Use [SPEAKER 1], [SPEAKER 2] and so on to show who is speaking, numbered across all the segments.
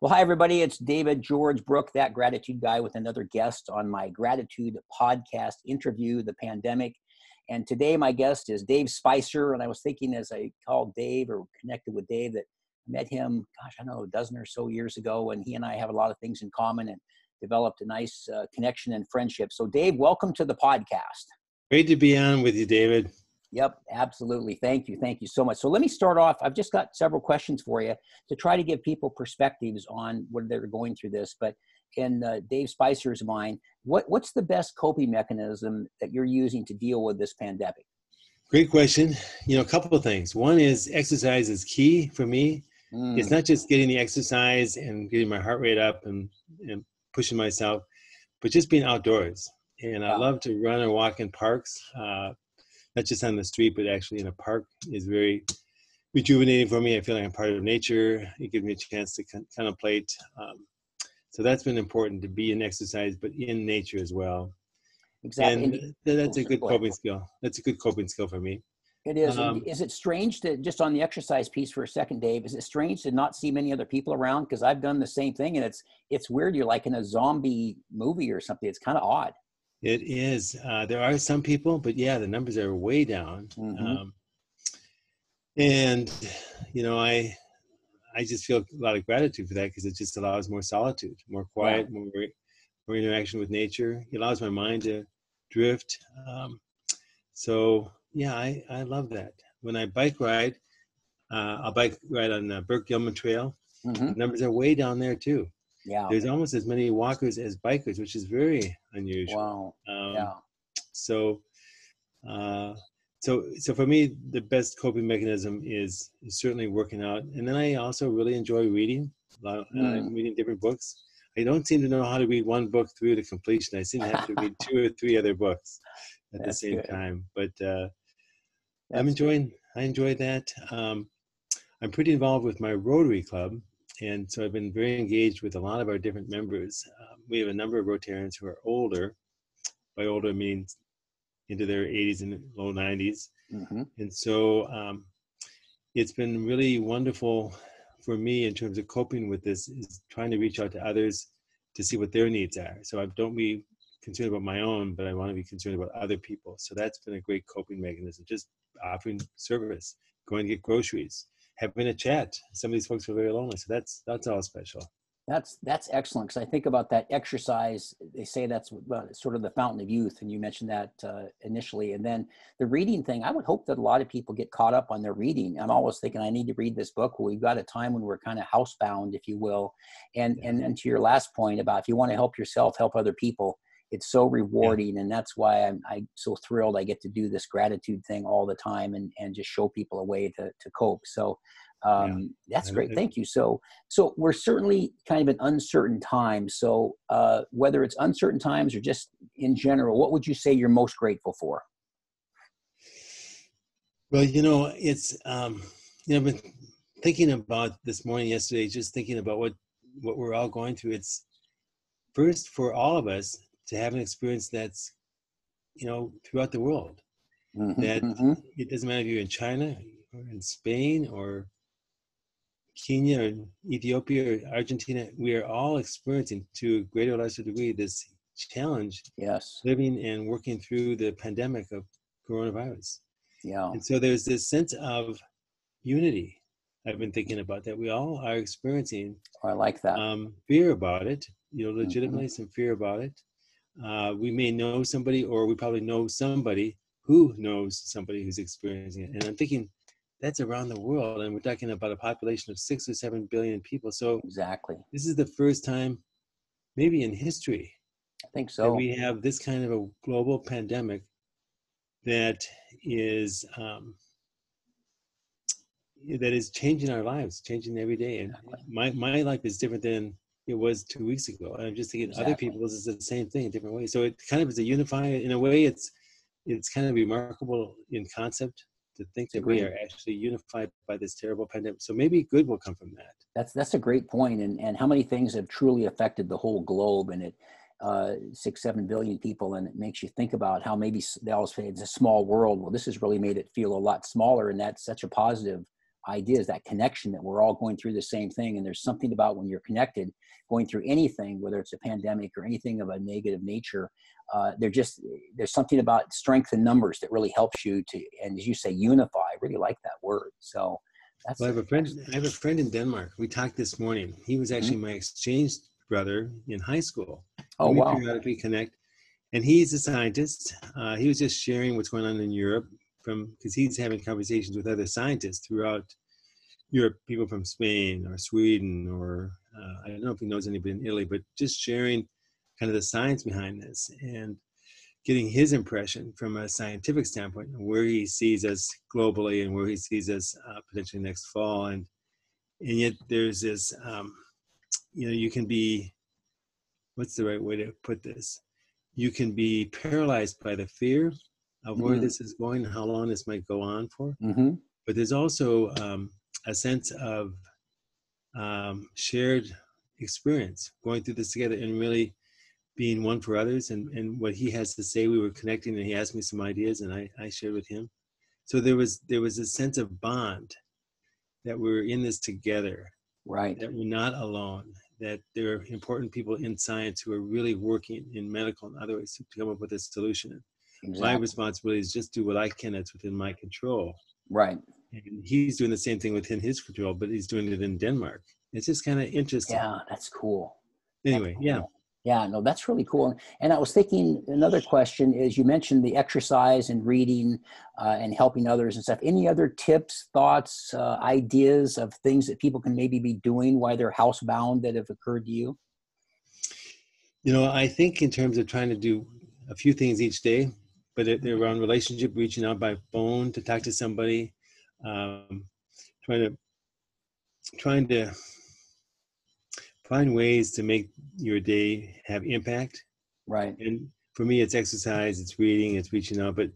[SPEAKER 1] Well, hi, everybody. It's David George Brooke, that gratitude guy, with another guest on my gratitude podcast interview, The Pandemic. And today, my guest is Dave Spicer. And I was thinking as I called Dave or connected with Dave that I met him, gosh, I don't know, a dozen or so years ago. And he and I have a lot of things in common and developed a nice uh, connection and friendship. So, Dave, welcome to the podcast.
[SPEAKER 2] Great to be on with you, David.
[SPEAKER 1] Yep, absolutely. Thank you. Thank you so much. So let me start off. I've just got several questions for you to try to give people perspectives on what they're going through this. But in uh, Dave Spicer's mind, what, what's the best coping mechanism that you're using to deal with this pandemic?
[SPEAKER 2] Great question. You know, a couple of things. One is exercise is key for me. Mm. It's not just getting the exercise and getting my heart rate up and, and pushing myself, but just being outdoors. And wow. I love to run or walk in parks. Uh, not just on the street, but actually in a park is very rejuvenating for me. I feel like I'm part of nature. It gives me a chance to contemplate. Um, so that's been important to be in exercise, but in nature as well. Exactly. And that's a good coping skill. That's a good coping skill for me.
[SPEAKER 1] It is. Um, is it strange to just on the exercise piece for a second, Dave? Is it strange to not see many other people around? Because I've done the same thing, and it's it's weird. You're like in a zombie movie or something. It's kind of odd.
[SPEAKER 2] It is. Uh, there are some people, but yeah, the numbers are way down. Mm-hmm. Um, and you know, I I just feel a lot of gratitude for that because it just allows more solitude, more quiet, more more interaction with nature. It allows my mind to drift. Um, so yeah, I I love that. When I bike ride, uh, I'll bike ride on the Burke Gilman Trail. Mm-hmm. numbers are way down there too. Yeah. There's almost as many walkers as bikers, which is very unusual. Wow. Um, yeah. So, uh, so, so for me, the best coping mechanism is, is certainly working out, and then I also really enjoy reading. Lot, mm. uh, reading different books. I don't seem to know how to read one book through to completion. I seem to have to read two or three other books at That's the same good. time. But uh, I'm enjoying. Good. I enjoy that. Um, I'm pretty involved with my Rotary Club, and so I've been very engaged with a lot of our different members. Um, we have a number of Rotarians who are older. By older means into their 80s and low 90s. Mm-hmm. And so um, it's been really wonderful for me in terms of coping with this is trying to reach out to others to see what their needs are. So I don't be concerned about my own, but I want to be concerned about other people. So that's been a great coping mechanism, just offering service, going to get groceries, having a chat. Some of these folks are very lonely, so that's that's all special.
[SPEAKER 1] That's that's excellent because I think about that exercise. They say that's sort of the fountain of youth, and you mentioned that uh, initially. And then the reading thing. I would hope that a lot of people get caught up on their reading. I'm always thinking I need to read this book. Well, we've got a time when we're kind of housebound, if you will. And and and to your last point about if you want to help yourself, help other people it's so rewarding and that's why I'm, I'm so thrilled i get to do this gratitude thing all the time and, and just show people a way to, to cope. So um, yeah. that's great. thank you. So so we're certainly kind of an uncertain time so uh, whether it's uncertain times or just in general what would you say you're most grateful for?
[SPEAKER 2] Well you know it's um, you know i've been thinking about this morning yesterday just thinking about what what we're all going through. It's first for all of us to have an experience that's you know throughout the world. Mm-hmm, that mm-hmm. it doesn't matter if you're in china or in spain or kenya or ethiopia or argentina we are all experiencing to a greater or lesser degree this challenge
[SPEAKER 1] yes.
[SPEAKER 2] living and working through the pandemic of coronavirus. Yeah. And so there's this sense of unity. I've been thinking about that. We all are experiencing
[SPEAKER 1] oh, i like that.
[SPEAKER 2] um, fear about it you know legitimately mm-hmm. some fear about it uh, we may know somebody, or we probably know somebody who knows somebody who's experiencing it. And I'm thinking that's around the world, and we're talking about a population of six or seven billion people. So
[SPEAKER 1] exactly,
[SPEAKER 2] this is the first time, maybe in history,
[SPEAKER 1] I think so.
[SPEAKER 2] we have this kind of a global pandemic that is um, that is changing our lives, changing every day. And my my life is different than it was two weeks ago. And I'm just thinking exactly. other people's is the same thing in different ways. So it kind of is a unifying in a way. It's it's kind of remarkable in concept to think that we are actually unified by this terrible pandemic. So maybe good will come from that.
[SPEAKER 1] That's that's a great point. And and how many things have truly affected the whole globe and it. Uh, six, seven billion people, and it makes you think about how maybe they always say it's a small world. Well, this has really made it feel a lot smaller, and that's such a positive ideas, that connection that we're all going through the same thing. And there's something about when you're connected, going through anything, whether it's a pandemic or anything of a negative nature, uh, they're just there's something about strength in numbers that really helps you to, and as you say, unify. I really like that word. So
[SPEAKER 2] that's. Well, I have a friend. I have a friend in Denmark. We talked this morning. He was actually mm-hmm. my exchange brother in high school.
[SPEAKER 1] Oh
[SPEAKER 2] we
[SPEAKER 1] wow!
[SPEAKER 2] Periodically connect, and he's a scientist. Uh, he was just sharing what's going on in Europe from because he's having conversations with other scientists throughout Europe, people from Spain or Sweden or uh, I don't know if he knows anybody in Italy, but just sharing kind of the science behind this and getting his impression from a scientific standpoint where he sees us globally and where he sees us uh, potentially next fall. And and yet there's this um, you know you can be what's the right way to put this? You can be paralyzed by the fear of where mm-hmm. this is going how long this might go on for
[SPEAKER 1] mm-hmm.
[SPEAKER 2] but there's also um, a sense of um, shared experience going through this together and really being one for others and, and what he has to say we were connecting and he asked me some ideas and I, I shared with him so there was there was a sense of bond that we are in this together
[SPEAKER 1] right
[SPEAKER 2] that we're not alone that there are important people in science who are really working in medical and other ways to come up with a solution exactly. my responsibility is just do what i can that's within my control
[SPEAKER 1] right
[SPEAKER 2] and he's doing the same thing within his control but he's doing it in denmark it's just kind of interesting
[SPEAKER 1] yeah that's cool
[SPEAKER 2] anyway
[SPEAKER 1] that's cool.
[SPEAKER 2] yeah
[SPEAKER 1] yeah, no, that's really cool. And I was thinking another question is you mentioned the exercise and reading uh, and helping others and stuff. Any other tips, thoughts, uh, ideas of things that people can maybe be doing while they're housebound that have occurred to you?
[SPEAKER 2] You know, I think in terms of trying to do a few things each day, but they're around relationship, reaching out by phone to talk to somebody, um, trying to trying to find ways to make your day have impact.
[SPEAKER 1] Right.
[SPEAKER 2] And for me, it's exercise, it's reading, it's reaching out. But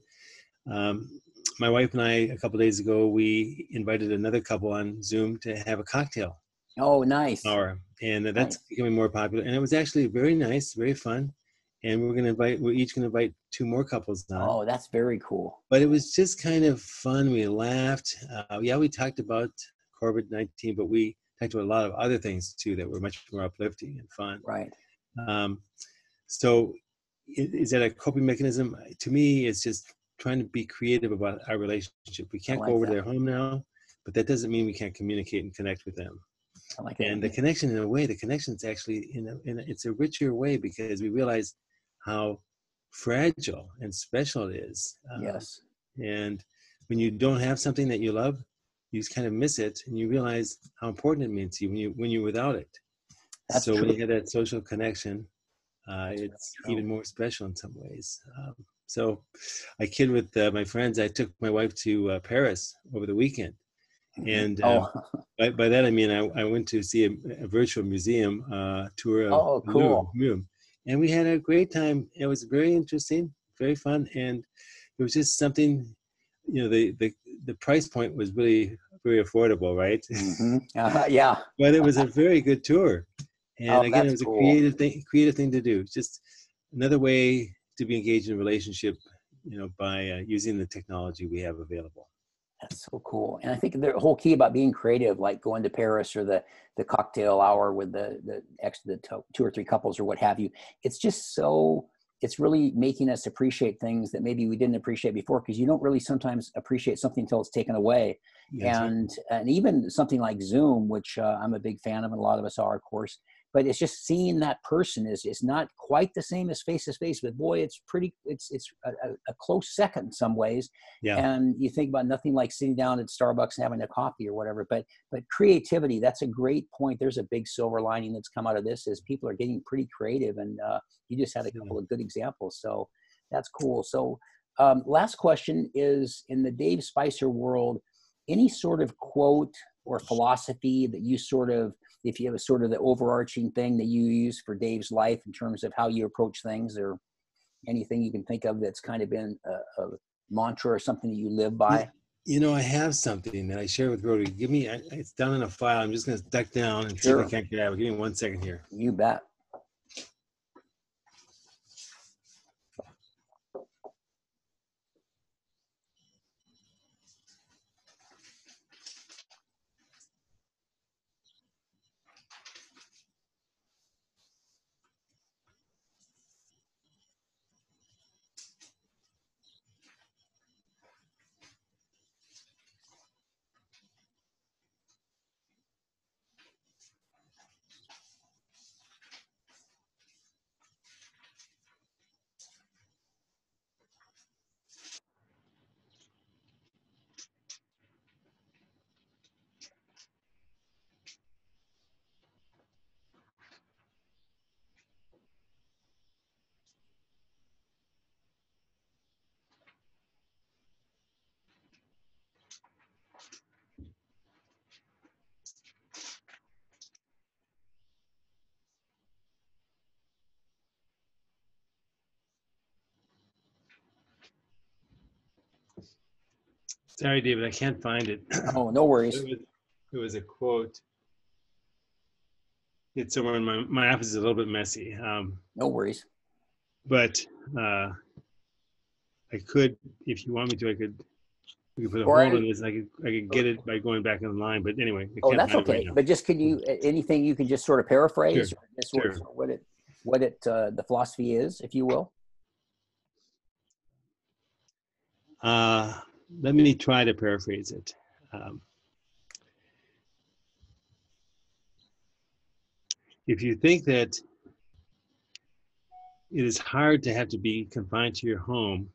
[SPEAKER 2] um, my wife and I, a couple days ago, we invited another couple on Zoom to have a cocktail.
[SPEAKER 1] Oh, nice.
[SPEAKER 2] Hour, and that's
[SPEAKER 1] nice.
[SPEAKER 2] becoming more popular. And it was actually very nice, very fun. And we're going to invite, we're each going to invite two more couples now.
[SPEAKER 1] Oh, that's very cool.
[SPEAKER 2] But it was just kind of fun. We laughed. Uh, yeah, we talked about COVID 19, but we talked about a lot of other things too that were much more uplifting and fun.
[SPEAKER 1] Right.
[SPEAKER 2] Um, so, is that a coping mechanism? To me, it's just trying to be creative about our relationship. We can't like go over that. their home now, but that doesn't mean we can't communicate and connect with them.
[SPEAKER 1] I like
[SPEAKER 2] and the connection, in a way, the connection is actually in a, in a, it's a richer way because we realize how fragile and special it is.
[SPEAKER 1] Um, yes.
[SPEAKER 2] And when you don't have something that you love, you just kind of miss it and you realize how important it means to you when you when you're without it That's so true. when you have that social connection uh, it's even more special in some ways um, so i kid with uh, my friends i took my wife to uh, paris over the weekend. And uh, oh. by, by, that i mean i, I went to see a, a virtual museum uh, tour of
[SPEAKER 1] oh, cool.
[SPEAKER 2] And we had a great time it was very interesting very fun and it was just something you know the the the price point was really very affordable, right?
[SPEAKER 1] Mm-hmm. Uh-huh, yeah.
[SPEAKER 2] but it was a very good tour, and oh, again, it was cool. a creative thing, creative thing to do. Just another way to be engaged in a relationship, you know, by uh, using the technology we have available.
[SPEAKER 1] That's so cool, and I think the whole key about being creative, like going to Paris or the the cocktail hour with the the ex the two or three couples or what have you, it's just so it's really making us appreciate things that maybe we didn't appreciate before because you don't really sometimes appreciate something until it's taken away and right. and even something like zoom which uh, i'm a big fan of and a lot of us are of course but it's just seeing that person is is not quite the same as face to face but boy it's pretty it's it's a, a, close second in some ways.
[SPEAKER 2] Yeah.
[SPEAKER 1] and you think about nothing like sitting down at starbucks and having a coffee or whatever but but creativity that's a great point. There's a big silver lining that's come out of this is people are getting pretty creative and uh, you just had a couple of good examples so that's cool. So um, last question is in the dave spicer world any sort of quote or philosophy that you sort of if you have a sort of the overarching thing that you use for Dave's life in terms of how you approach things or anything you can think of that's kind of been a, a mantra or something that you live by?
[SPEAKER 2] You know, I have something that I share with Rotary. Give me, it's down in a file. I'm just going to duck down and sure. see if I can't get out. Give me one second here.
[SPEAKER 1] You bet.
[SPEAKER 2] Sorry, David, I can't find it.
[SPEAKER 1] Oh, no worries.
[SPEAKER 2] It was, it was a quote. It's somewhere in my my office is a little bit messy. Um,
[SPEAKER 1] no worries.
[SPEAKER 2] But uh, I could, if you want me to, I could. We could put a
[SPEAKER 1] Or
[SPEAKER 2] hold
[SPEAKER 1] I-
[SPEAKER 2] on this. I could I could get it by going back in the line. But anyway, I
[SPEAKER 1] Oh,
[SPEAKER 2] can't
[SPEAKER 1] that's
[SPEAKER 2] find it right
[SPEAKER 1] okay. But just can you anything you can just sort of paraphrase
[SPEAKER 2] Sure,
[SPEAKER 1] or just what,
[SPEAKER 2] sure.
[SPEAKER 1] what it what it uh, the philosophy is, if you will.
[SPEAKER 2] Uh, let me try to paraphrase it. Um, if you think that it is hard to have to be confined to your home,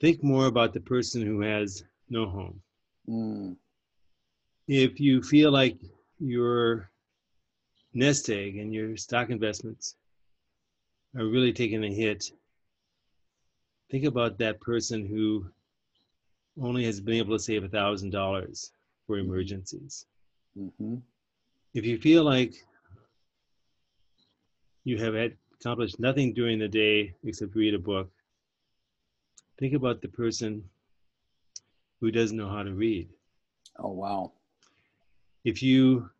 [SPEAKER 2] think more about the person who has no home.
[SPEAKER 1] Mm,
[SPEAKER 2] If you feel like your nest egg and your stock investments are really taking a hit, think about that person who only has been able to save a thousand dollars for emergencies.
[SPEAKER 1] hmm
[SPEAKER 2] If you feel like you have had accomplished nothing during the day except read a book, think about the person who doesn't know how to read.
[SPEAKER 1] Oh wow.
[SPEAKER 2] If you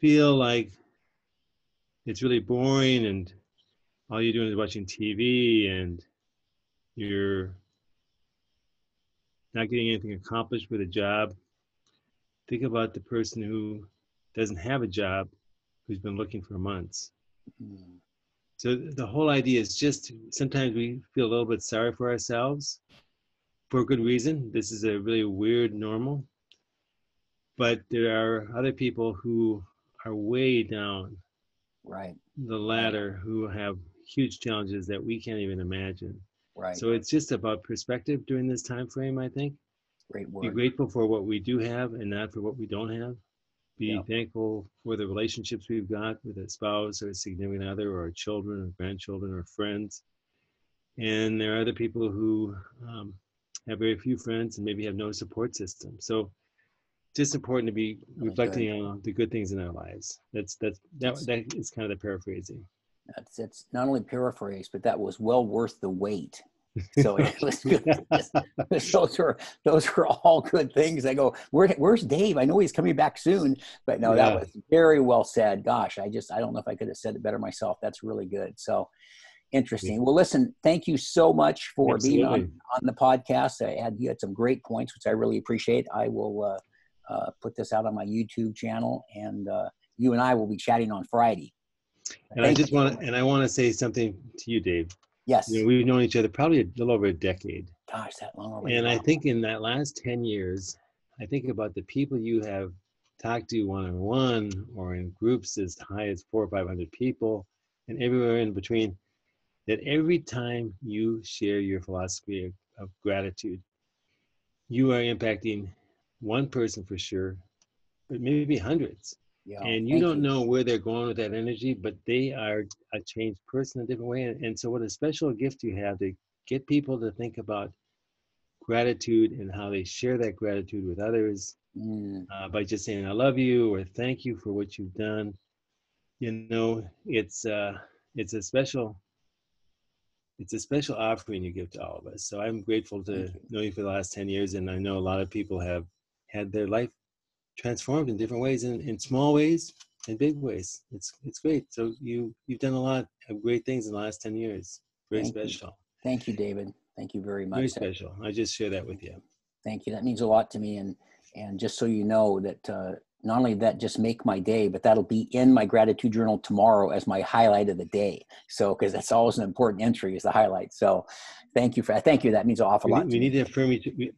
[SPEAKER 2] feel like it's really boring and all you're doing is watching TV and you're not getting anything accomplished with a job, think about the person who doesn't have a job who's been looking for months.
[SPEAKER 1] Mm,
[SPEAKER 2] So the whole idea is just sometimes we feel a little bit sorry for ourselves for a good reason. This is a really weird normal. But there are other people who are way down
[SPEAKER 1] Right.
[SPEAKER 2] the ladder who have huge challenges that we can't even imagine.
[SPEAKER 1] Right.
[SPEAKER 2] So it's just about perspective during this time frame, I think.
[SPEAKER 1] Great
[SPEAKER 2] Be grateful for what we do have and not for what we don't have. Be
[SPEAKER 1] Yeah.
[SPEAKER 2] thankful for the relationships we've got with a spouse or a significant other or children or grandchildren or friends. And there are other people who um, have very few friends and maybe have no support system. So just important to be reflecting on the good things in our lives. That's that's that, that is kind of the paraphrasing.
[SPEAKER 1] That's it's not only paraphrase, but that was well worth the wait. So it was good. those were those were all good things. I go, Where, where's Dave? I know he's coming back soon, but no,
[SPEAKER 2] Yeah.
[SPEAKER 1] that was very well said. Gosh, I just I don't know if I could have said it better myself. That's really good. So interesting. Well, listen, thank you so much for being on, on the podcast. I had you had some great points, which I really appreciate. I will uh, uh, put this out on my YouTube channel, and uh, you and I will be chatting on Friday.
[SPEAKER 2] And I just want and I want to say something to you, Dave.
[SPEAKER 1] Yes.
[SPEAKER 2] You know, we've known each other probably a little over a decade.
[SPEAKER 1] Gosh, that long already.
[SPEAKER 2] And I think in that last 10 years, I think about the people you have talked to one on one or in groups as high as four or 500 people and everywhere in between, that every time you share your philosophy of, of gratitude, you are impacting one person for sure, but maybe hundreds.
[SPEAKER 1] Yeah,
[SPEAKER 2] and you don't know where they're going with that energy, but they are a changed person in a different way. And, and so, what a special gift you have to get people to think about gratitude and how they share that gratitude with others
[SPEAKER 1] Mm,
[SPEAKER 2] uh, by just saying "I love you" or "Thank you for what you've done." You know, it's uh, it's a special it's a special offering you give to all of us. So I'm grateful to
[SPEAKER 1] you.
[SPEAKER 2] know you for the last ten years, and I know a lot of people have had their life transformed in different ways, in, in small ways and big ways. It's it's great. So you you've done a lot of great things in the last ten years. Very
[SPEAKER 1] Thank you.
[SPEAKER 2] special.
[SPEAKER 1] Thank you, David. Thank you very much.
[SPEAKER 2] Very special. I just share that with you.
[SPEAKER 1] Thank you. That means a lot to me. And and just so you know that uh, not only that just make my day, but that'll be in my gratitude journal tomorrow as my highlight of the day. So because that's always an important entry is the highlight. So thank you for thank you. That means an awful
[SPEAKER 2] We,
[SPEAKER 1] lot.
[SPEAKER 2] need-
[SPEAKER 1] to
[SPEAKER 2] we
[SPEAKER 1] me.
[SPEAKER 2] need to affirm each. We,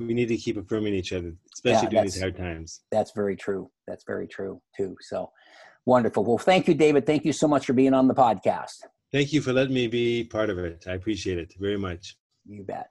[SPEAKER 2] we need to keep affirming each other, especially
[SPEAKER 1] Yeah,
[SPEAKER 2] during these hard times.
[SPEAKER 1] That's very true. That's very true too. So wonderful. Well, thank you, David. Thank you so much for being on the podcast.
[SPEAKER 2] Thank you for letting me be part of it. I appreciate it very much.
[SPEAKER 1] You bet.